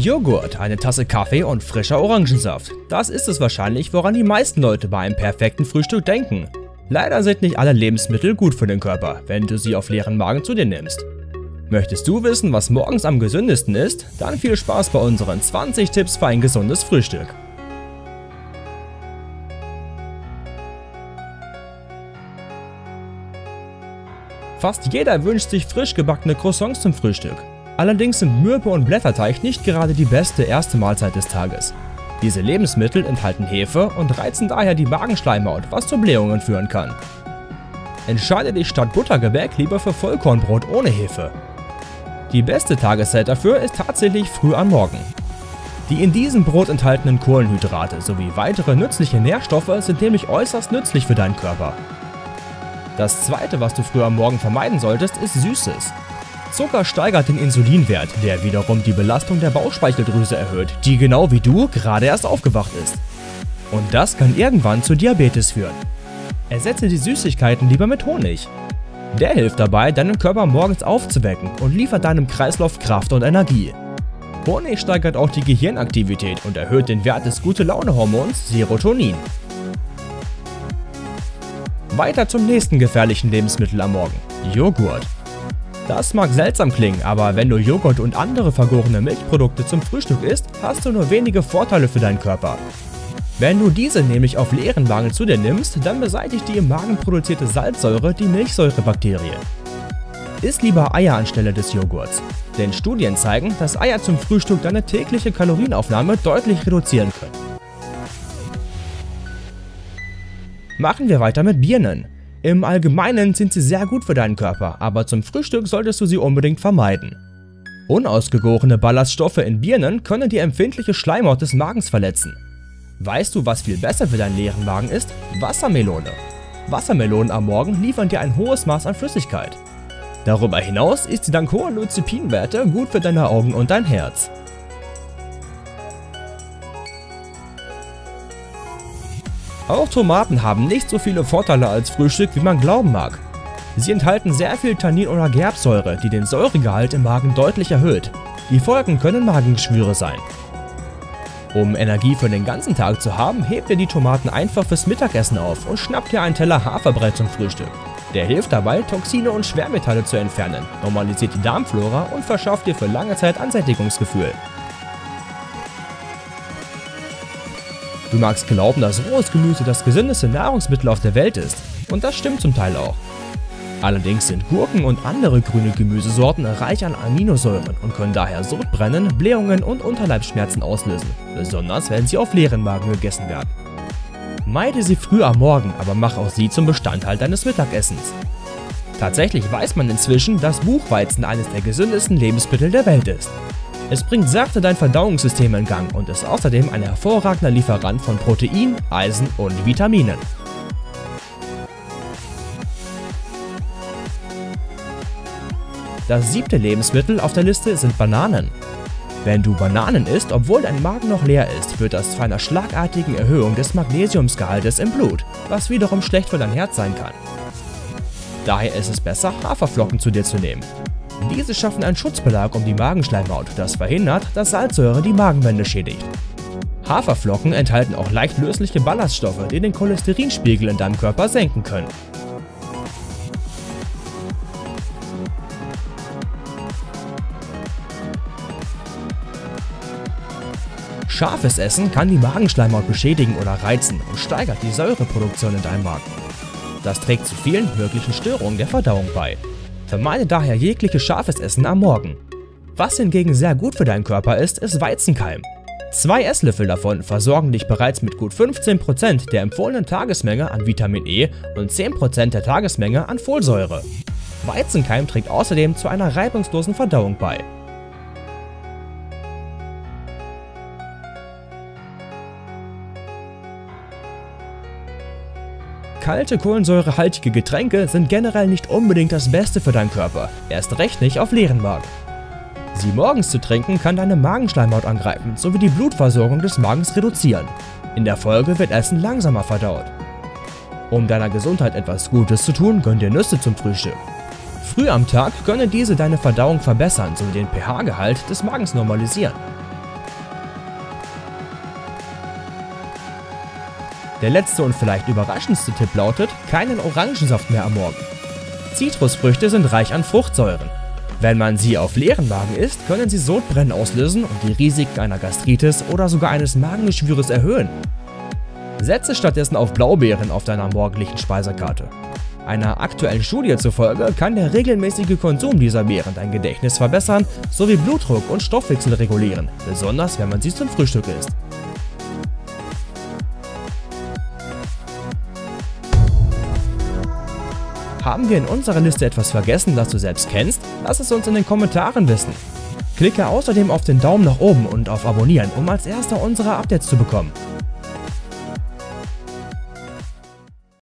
Joghurt, eine Tasse Kaffee und frischer Orangensaft. Das ist es wahrscheinlich, woran die meisten Leute bei einem perfekten Frühstück denken. Leider sind nicht alle Lebensmittel gut für den Körper, wenn du sie auf leeren Magen zu dir nimmst. Möchtest du wissen, was morgens am gesündesten ist? Dann viel Spaß bei unseren 20 Tipps für ein gesundes Frühstück. Fast jeder wünscht sich frisch gebackene Croissants zum Frühstück. Allerdings sind Mürbe und Blätterteig nicht gerade die beste erste Mahlzeit des Tages. Diese Lebensmittel enthalten Hefe und reizen daher die Magenschleimhaut, was zu Blähungen führen kann. Entscheide dich statt Buttergebäck lieber für Vollkornbrot ohne Hefe. Die beste Tageszeit dafür ist tatsächlich früh am Morgen. Die in diesem Brot enthaltenen Kohlenhydrate sowie weitere nützliche Nährstoffe sind nämlich äußerst nützlich für deinen Körper. Das zweite, was du früh am Morgen vermeiden solltest, ist Süßes. Zucker steigert den Insulinwert, der wiederum die Belastung der Bauchspeicheldrüse erhöht, die genau wie du gerade erst aufgewacht ist. Und das kann irgendwann zu Diabetes führen. Ersetze die Süßigkeiten lieber mit Honig. Der hilft dabei, deinen Körper morgens aufzuwecken und liefert deinem Kreislauf Kraft und Energie. Honig steigert auch die Gehirnaktivität und erhöht den Wert des Gute-Laune-Hormons Serotonin. Weiter zum nächsten gefährlichen Lebensmittel am Morgen. Joghurt. Das mag seltsam klingen, aber wenn du Joghurt und andere vergorene Milchprodukte zum Frühstück isst, hast du nur wenige Vorteile für deinen Körper. Wenn du diese nämlich auf leeren Magen zu dir nimmst, dann beseitigt die im Magen produzierte Salzsäure die Milchsäurebakterie. Iss lieber Eier anstelle des Joghurts, denn Studien zeigen, dass Eier zum Frühstück deine tägliche Kalorienaufnahme deutlich reduzieren können. Machen wir weiter mit Birnen. Im Allgemeinen sind sie sehr gut für deinen Körper, aber zum Frühstück solltest du sie unbedingt vermeiden. Unausgegorene Ballaststoffe in Birnen können die empfindliche Schleimhaut des Magens verletzen. Weißt du, was viel besser für deinen leeren Magen ist? Wassermelone. Wassermelonen am Morgen liefern dir ein hohes Maß an Flüssigkeit. Darüber hinaus ist sie dank hoher Leucipinwerte gut für deine Augen und dein Herz. Auch Tomaten haben nicht so viele Vorteile als Frühstück, wie man glauben mag. Sie enthalten sehr viel Tannin oder Gerbsäure, die den Säuregehalt im Magen deutlich erhöht. Die Folgen können Magengeschwüre sein. Um Energie für den ganzen Tag zu haben, hebt ihr die Tomaten einfach fürs Mittagessen auf und schnappt ihr einen Teller Haferbrei zum Frühstück. Der hilft dabei, Toxine und Schwermetalle zu entfernen, normalisiert die Darmflora und verschafft dir für lange Zeit ein Sättigungsgefühl. Du magst glauben, dass rohes Gemüse das gesündeste Nahrungsmittel auf der Welt ist. Und das stimmt zum Teil auch. Allerdings sind Gurken und andere grüne Gemüsesorten reich an Aminosäuren und können daher Sodbrennen, Blähungen und Unterleibsschmerzen auslösen, besonders wenn sie auf leeren Magen gegessen werden. Meide sie früh am Morgen, aber mach auch sie zum Bestandteil deines Mittagessens. Tatsächlich weiß man inzwischen, dass Buchweizen eines der gesündesten Lebensmittel der Welt ist. Es bringt sachte dein Verdauungssystem in Gang und ist außerdem ein hervorragender Lieferant von Protein, Eisen und Vitaminen. Das siebte Lebensmittel auf der Liste sind Bananen. Wenn du Bananen isst, obwohl dein Magen noch leer ist, führt das zu einer schlagartigen Erhöhung des Magnesiumsgehaltes im Blut, was wiederum schlecht für dein Herz sein kann. Daher ist es besser, Haferflocken zu dir zu nehmen. Diese schaffen einen Schutzbelag um die Magenschleimhaut, das verhindert, dass Salzsäure die Magenwände schädigt. Haferflocken enthalten auch leicht lösliche Ballaststoffe, die den Cholesterinspiegel in deinem Körper senken können. Scharfes Essen kann die Magenschleimhaut beschädigen oder reizen und steigert die Säureproduktion in deinem Magen. Das trägt zu vielen möglichen Störungen der Verdauung bei. Vermeide daher jegliches scharfes Essen am Morgen. Was hingegen sehr gut für deinen Körper ist, ist Weizenkeim. Zwei Esslöffel davon versorgen dich bereits mit gut 15% der empfohlenen Tagesmenge an Vitamin E und 10% der Tagesmenge an Folsäure. Weizenkeim trägt außerdem zu einer reibungslosen Verdauung bei. Kalte, kohlensäurehaltige Getränke sind generell nicht unbedingt das Beste für deinen Körper, erst recht nicht auf leeren Magen. Sie morgens zu trinken kann deine Magenschleimhaut angreifen sowie die Blutversorgung des Magens reduzieren. In der Folge wird Essen langsamer verdaut. Um deiner Gesundheit etwas Gutes zu tun, gönn dir Nüsse zum Frühstück. Früh am Tag können diese deine Verdauung verbessern sowie den pH-Gehalt des Magens normalisieren. Der letzte und vielleicht überraschendste Tipp lautet, keinen Orangensaft mehr am Morgen. Zitrusfrüchte sind reich an Fruchtsäuren. Wenn man sie auf leeren Magen isst, können sie Sodbrennen auslösen und die Risiken einer Gastritis oder sogar eines Magengeschwüres erhöhen. Setze stattdessen auf Blaubeeren auf deiner morgendlichen Speisekarte. Einer aktuellen Studie zufolge kann der regelmäßige Konsum dieser Beeren dein Gedächtnis verbessern sowie Blutdruck und Stoffwechsel regulieren, besonders wenn man sie zum Frühstück isst. Haben wir in unserer Liste etwas vergessen, das du selbst kennst? Lass es uns in den Kommentaren wissen. Klicke außerdem auf den Daumen nach oben und auf Abonnieren, um als erster unsere Updates zu bekommen.